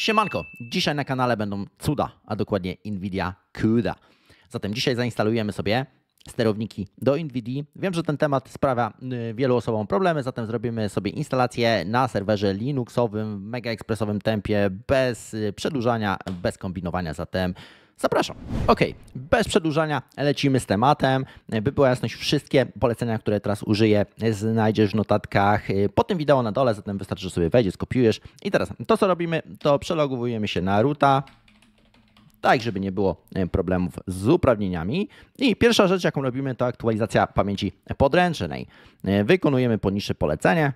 Siemanko, dzisiaj na kanale będą cuda, a dokładnie Nvidia CUDA. Zatem dzisiaj zainstalujemy sobie sterowniki do NVIDII. Wiem, że ten temat sprawia y, wielu osobom problemy, zatem zrobimy sobie instalację na serwerze Linuxowym w mega ekspresowym tempie, bez y, przedłużania, bez kombinowania. Zatem Zapraszam. Ok, bez przedłużania lecimy z tematem. By była jasność, wszystkie polecenia, które teraz użyję, znajdziesz w notatkach y, pod tym wideo na dole, zatem wystarczy, że sobie wejdziesz, skopiujesz. I teraz to, co robimy, to przelogowujemy się na roota, tak żeby nie było y, problemów z uprawnieniami. I pierwsza rzecz, jaką robimy, to aktualizacja pamięci podręcznej. Y, wykonujemy poniższe polecenie.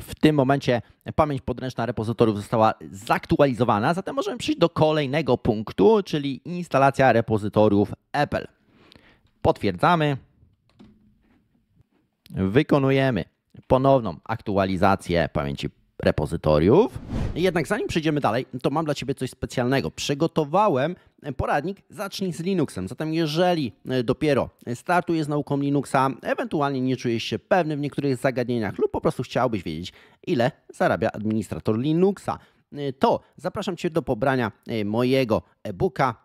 W tym momencie pamięć podręczna repozytoriów została zaktualizowana, zatem możemy przejść do kolejnego punktu, czyli instalacja repozytoriów Apple. Potwierdzamy. Wykonujemy ponowną aktualizację pamięci repozytoriów. Jednak zanim przejdziemy dalej, to mam dla Ciebie coś specjalnego. Przygotowałem poradnik Zacznij z Linuxem. Zatem jeżeli dopiero startujesz z nauką Linuxa, ewentualnie nie czujesz się pewny w niektórych zagadnieniach lub po prostu chciałbyś wiedzieć, ile zarabia administrator Linuxa, to zapraszam Cię do pobrania mojego e-booka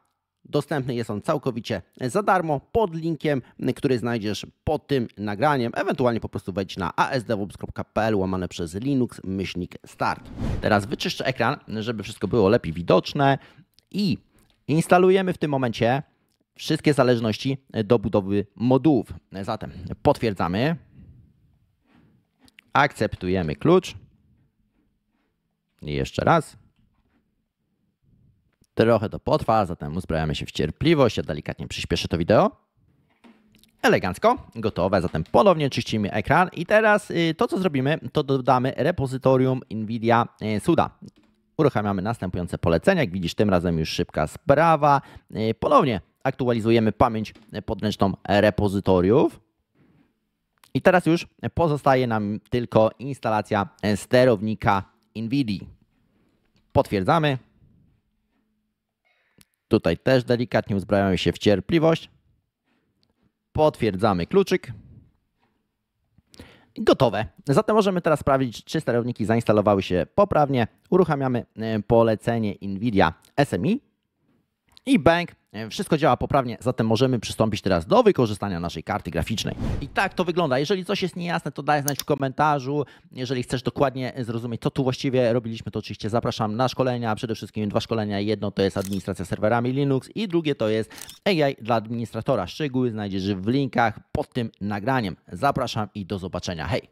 Dostępny jest on całkowicie za darmo pod linkiem, który znajdziesz pod tym nagraniem. Ewentualnie po prostu wejdź na asdevops.pl łamane przez Linux myślnik start. Teraz wyczyszczę ekran, żeby wszystko było lepiej widoczne i instalujemy w tym momencie wszystkie zależności do budowy modułów. Zatem potwierdzamy, akceptujemy klucz i jeszcze raz. Trochę to potrwa, zatem uzbrajamy się w cierpliwość. Ja delikatnie przyspieszę to wideo. Elegancko, gotowe, zatem ponownie czyścimy ekran i teraz y, to co zrobimy, to dodamy repozytorium NVIDIA y, SUDA. Uruchamiamy następujące polecenia, jak widzisz tym razem już szybka sprawa. Y, ponownie aktualizujemy pamięć podręczną repozytoriów. I teraz już pozostaje nam tylko instalacja sterownika NVIDIA. Potwierdzamy. Tutaj też delikatnie uzbrajamy się w cierpliwość. Potwierdzamy kluczyk. Gotowe. Zatem możemy teraz sprawdzić, czy sterowniki zainstalowały się poprawnie. Uruchamiamy e, polecenie NVIDIA SMI i bank wszystko działa poprawnie, zatem możemy przystąpić teraz do wykorzystania naszej karty graficznej. I tak to wygląda. Jeżeli coś jest niejasne, to daj znać w komentarzu. Jeżeli chcesz dokładnie zrozumieć, co tu właściwie robiliśmy, to oczywiście zapraszam na szkolenia. Przede wszystkim dwa szkolenia. Jedno to jest administracja serwerami Linux i drugie to jest AI dla administratora. Szczegóły znajdziesz w linkach pod tym nagraniem. Zapraszam i do zobaczenia. Hej!